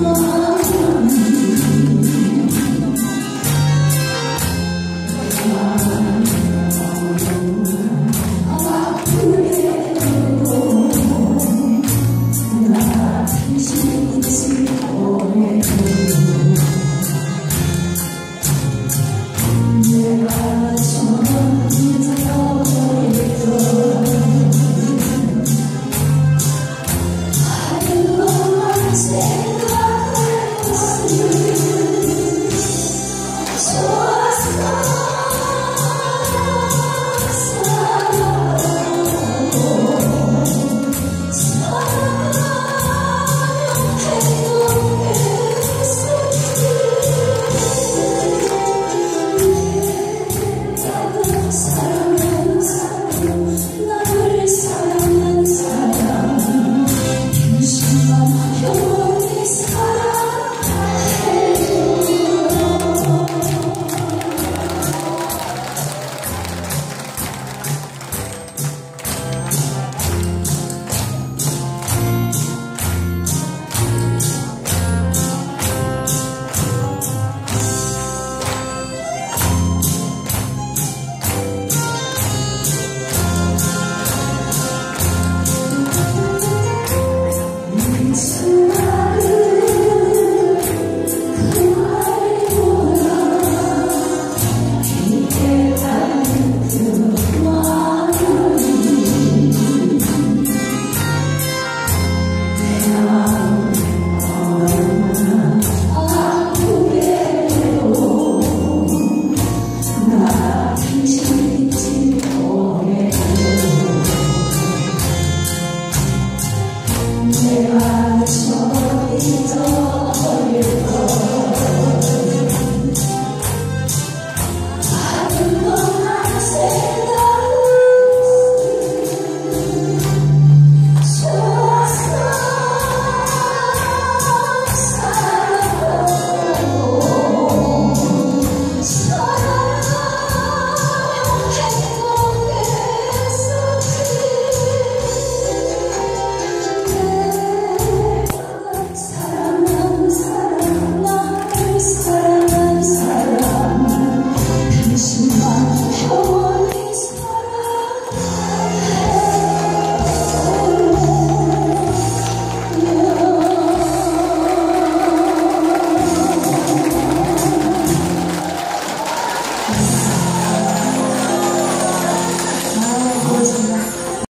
Oh,